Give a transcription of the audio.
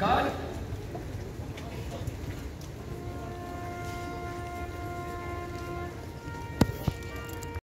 God